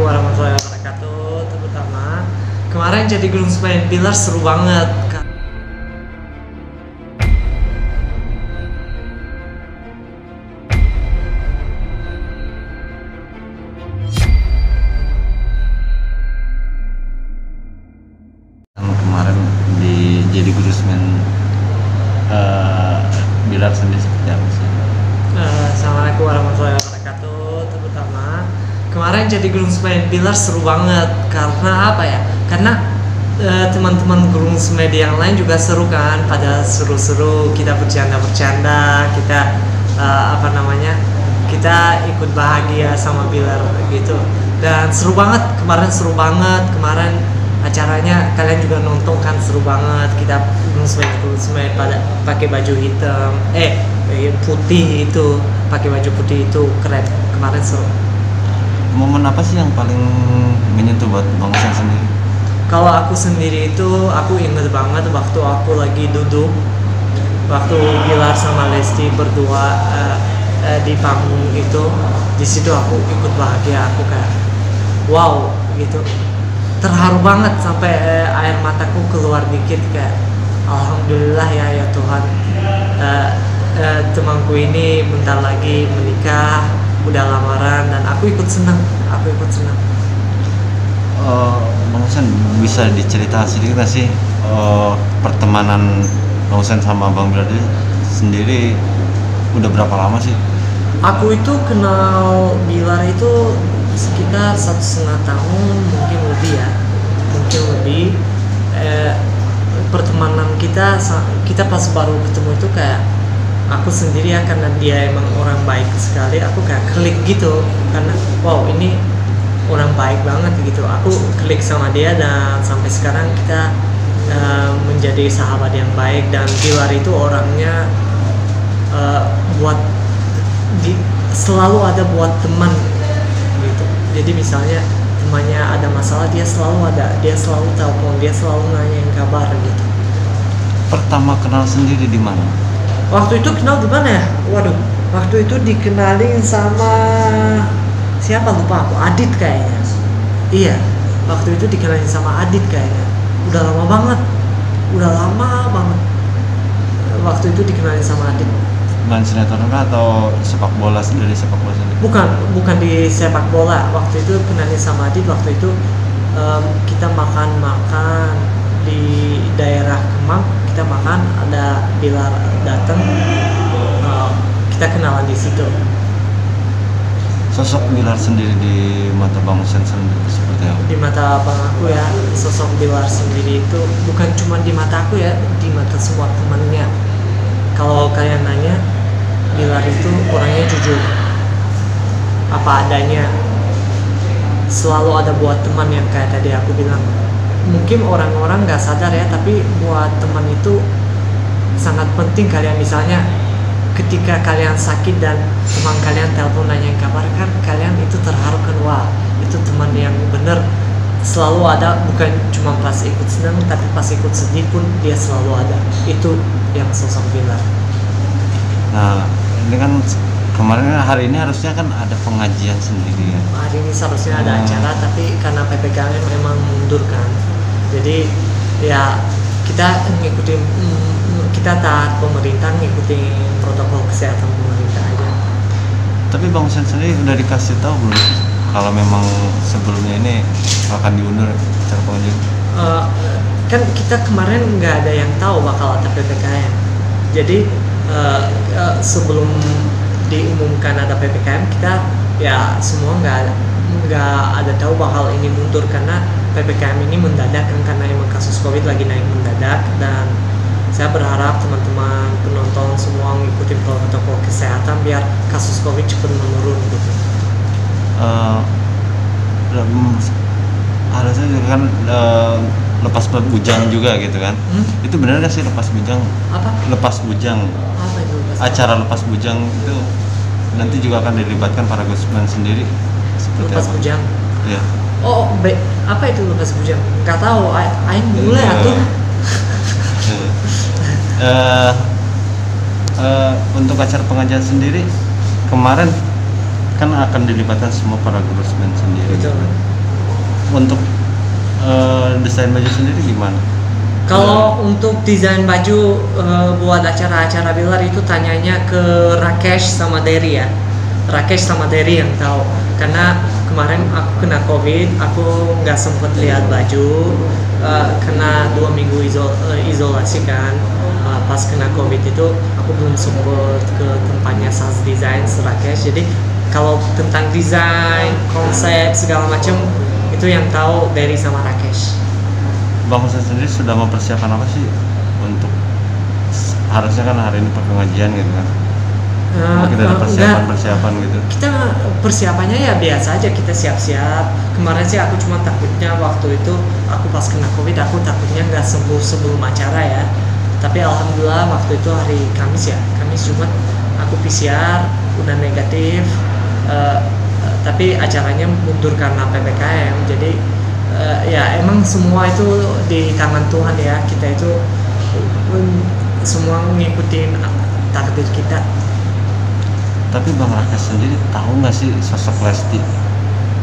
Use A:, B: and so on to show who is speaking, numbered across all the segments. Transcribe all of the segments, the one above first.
A: Assalamualaikum warahmatullahi wabarakatuh. Terutama kemarin jadi groomsmen Pilar seru banget
B: kemarin di jadi groomsman uh, Bilar sendiri seperti apa sih?
A: Eh, Assalamualaikum warahmatullahi wabarakatuh kemarin jadi groomsmen Pilar seru banget. Karena apa ya? Karena eh, teman-teman groomsmen yang lain juga seru kan? Pada seru-seru kita bercanda-bercanda kita eh, apa namanya kita ikut bahagia sama Bilar gitu. Dan seru banget kemarin seru banget. Kemarin acaranya kalian juga nonton kan seru banget. Kita groomsmen groomsmen pada pakai baju hitam eh eh, putih itu pakai baju putih itu keren. Kemarin seru
B: Momen apa sih yang paling menyentuh buat Bang Sen sendiri?
A: kalau aku sendiri itu aku inget banget waktu aku lagi duduk waktu Bilar sama Lesti berdua eh, eh, di panggung itu di situ aku ikut bahagia aku kayak wow gitu terharu banget sampai eh, air mataku keluar dikit kayak alhamdulillah ya ya Tuhan Eh, eh, temanku ini bentar lagi menikah udah lamaran dan aku ikut senang aku ikut senang
B: Uh, Bang Sen bisa diceritakan sedikit nggak sih uh, pertemanan Bang Sen sama Bang ini sendiri udah berapa lama sih?
A: Aku itu kenal Bilar itu sekitar satu setengah tahun mungkin lebih ya. Mungkin lebih. Eh, pertemanan kita kita pas baru ketemu itu kayak aku sendiri ya karena dia emang orang baik sekali aku kayak klik gitu. Karena wow ini orang baik banget gitu. Aku klik sama dia dan sampai sekarang kita eh, menjadi sahabat yang baik dan Bilar itu orangnya eh, buat di, selalu ada buat teman gitu. Jadi misalnya temannya ada masalah dia selalu ada dia selalu telepon dia selalu nanyain kabar gitu.
B: Pertama kenal sendiri di mana?
A: Waktu itu kenal di mana ya? Waduh waktu itu dikenalin sama siapa lupa aku? Adit kayaknya. Iya waktu itu dikenalin sama Adit kayaknya. Udah lama banget. Udah lama banget. Waktu itu dikenalin sama Adit.
B: Main sinetron atau sepak bola sendiri sepak bola sendiri?
A: bukan bukan di sepak bola. Waktu itu kenalin sama Adit. Waktu itu em, kita makan makan di daerah Kemang. Kita makan ada Bilar datang em, kita kenalan di situ.
B: Sosok Bilar sendiri di mata Bang Sen sendiri seperti apa?
A: di mata abang aku ya sosok Bilar sendiri itu bukan cuma di mata aku ya di mata semua temannya. Kalau kalian nanya Bilar itu orangnya jujur. Apa adanya. Selalu ada buat teman yang kayak tadi aku bilang. Mungkin orang-orang nggak sadar ya tapi buat teman itu sangat penting kalian misalnya ketika kalian sakit dan teman kalian telepon nanyain kabar kan kalian itu terharu kan wah itu teman yang bener selalu ada bukan cuma pas ikut senang tapi pas ikut sedih pun dia selalu ada itu yang sosok Bilar
B: Nah, ini kan kemarin hari ini harusnya kan ada pengajian sendiri ya.
A: hari ini seharusnya ada
B: Hmm.
A: acara tapi karena ppkm memang mundur kan jadi ya kita ngikutin mm, kita taat pemerintah ngikutin protokol kesehatan pemerintah aja
B: Tapi Bang Sen sendiri udah dikasih tahu belum kalau memang sebelumnya ini akan diundur acara pengajian?
A: Eh, kan kita kemarin nggak ada yang tahu bakal ada ppkm jadi eh, eh, sebelum diumumkan ada ppkm kita ya semua nggak nggak ada tahu bakal ini mundur karena ppkm ini mendadak kan karena emang kasus covid lagi naik mendadak dan saya berharap teman-teman penonton semua ngikutin protokol kesehatan biar kasus covid cepat menurun gitu
B: Eh, lem- harusnya juga kan eh, lepas bujang juga gitu kan.
A: Hmm?
B: Itu benar gak sih lepas bujang?
A: apa
B: Lepas bujang,
A: apa itu Mas?
B: acara lepas bujang itu nanti juga akan dilibatkan para gusman sendiri seperti
A: lepas
B: apa?
A: bujang
B: Iya.
A: Oh, be, apa itu lepas bujang? Nggak tahu. Aing mulai
B: Iya. Eh, eh, untuk acara pengajian sendiri kemarin kan akan dilibatkan semua para groomsmen sendiri
A: Betul.
B: untuk eh, desain baju sendiri gimana
A: Kalau untuk desain baju eh, buat acara-acara bilar itu tanyanya ke Rakesh sama Derry ya. Rakesh sama Derry yang tahu. Karena kemarin aku kena covid, aku nggak sempet lihat baju. eh, kena dua minggu iso- eh, isolasi kan. Eh, pas kena covid itu aku belum sempet ke tempatnya Sas Design Rakesh. Jadi kalau tentang desain, konsep segala macam itu yang tahu Derry sama Rakesh.
B: Bang Husen sendiri sudah mempersiapkan apa sih untuk harusnya kan hari ini pengajian gitu kan
A: Eh,
B: mungkin ada
A: enggak.
B: persiapan-persiapan gitu
A: kita persiapannya ya biasa aja kita siap-siap kemarin sih aku cuma takutnya waktu itu aku pas kena covid aku takutnya nggak sembuh sebelum acara ya tapi alhamdulillah waktu itu hari Kamis ya Kamis Jumat aku PCR udah negatif eh, tapi acaranya mundur karena ppkm jadi eh, ya emang semua itu di tangan Tuhan ya. Kita itu eh, semua ngikutin takdir kita.
B: Tapi Bang Rakesh sendiri tahu nggak sih sosok Lesti?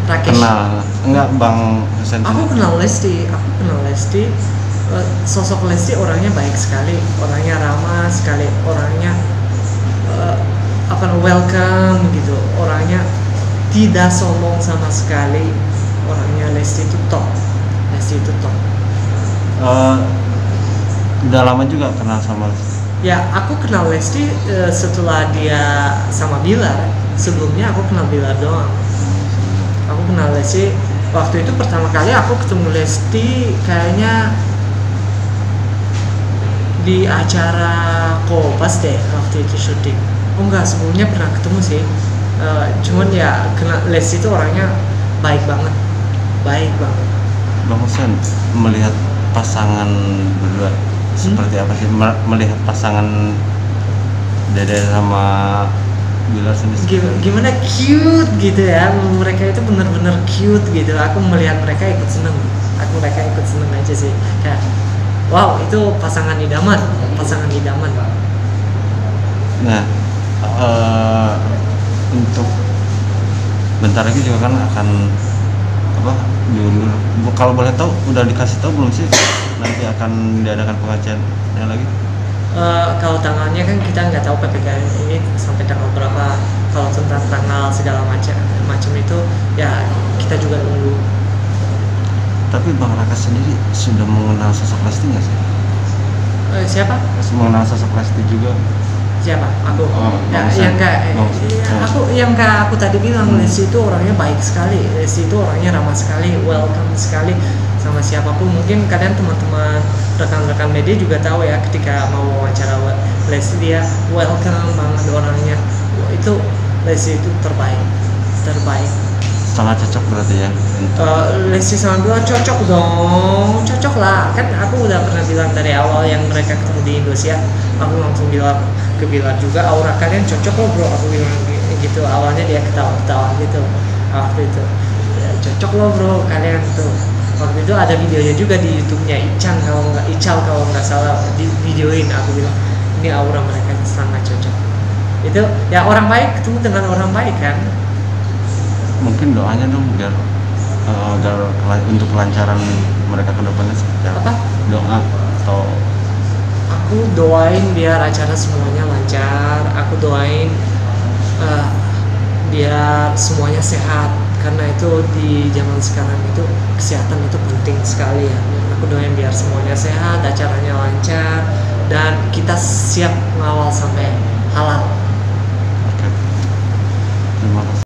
A: Rakesh?
B: Kenal? Enggak Bang Husen
A: Aku kenal Lesti, aku kenal Lesti. Sosok Lesti orangnya baik sekali, orangnya ramah sekali, orangnya eh, apa welcome gitu, orangnya tidak sombong sama sekali. Orangnya Lesti itu top, Lesti itu top.
B: Eh, udah lama juga kenal sama Lesti
A: Ya, aku kenal Lesti eh, setelah dia sama Bilar. Sebelumnya aku kenal Bilar doang. Aku kenal Lesti waktu itu pertama kali aku ketemu Lesti kayaknya di acara Kopas deh waktu itu syuting. Oh enggak, sebelumnya pernah ketemu sih. Eh, cuman ya kena Lesti itu orangnya baik banget, baik banget.
B: Bang Husen melihat pasangan berdua seperti apa sih? Me- melihat pasangan Dede sama Bilar sendiri?
A: Gim- gimana cute gitu ya? Mereka itu bener-bener cute gitu. Aku melihat mereka ikut seneng. Aku mereka ikut seneng aja sih. Kayak wow itu pasangan idaman pasangan idaman
B: Nah, eh, untuk bentar lagi juga kan akan apa diundur. Kalau boleh tahu, udah dikasih tahu belum sih nanti akan diadakan pengajiannya lagi?
A: Eh, kalau tanggalnya kan kita nggak tahu ppkm ini sampai tanggal berapa kalau tentang tanggal segala macam macam itu ya kita juga nunggu
B: Tapi Bang Raka sendiri sudah mengenal sosok Lesti nggak sih?
A: Eh, siapa
B: Mengenal sosok Lesti juga?
A: siapa aku
B: Oh,
A: ya, yang
B: Bang Sam.
A: ya,
B: Oh.
A: aku yang kayak aku tadi bilang
B: Hmm.
A: Lesti itu orangnya baik sekali Lesti itu orangnya ramah sekali welcome sekali sama siapa pun mungkin kadang teman-teman rekan-rekan media juga tahu ya ketika mau wawancara wa- Lesti dia welcome banget orangnya itu Lesti itu terbaik terbaik
B: Sangat cocok berarti ya?
A: Eh, Lesti sama Bilar cocok dong. Cocok lah. Kan aku udah pernah bilang dari awal yang mereka ketemu di Indosiar aku langsung bilang ke Bilar juga aura kalian cocok loh bro? Aku bilang gi- gitu. Awalnya dia ketawa-ketawa gitu waktu itu. "Ya, cocok loh bro kalian tuh. Waktu itu ada videonya juga di YouTube-nya Ican kalau nggak Ical kalau nggak salah di videoin aku bilang ini aura mereka sangat cocok. Itu ya orang baik ketemu dengan orang baik kan
B: mungkin doanya dong biar uh, untuk kelancaran mereka ke depannya seperti apa? Doa atau
A: aku doain biar acara semuanya lancar aku doain uh, biar semuanya sehat karena itu di zaman sekarang itu kesehatan itu penting sekali ya. Aku doain biar semuanya sehat acaranya lancar dan kita siap mengawal sampai halal. Oke. Terima kasih.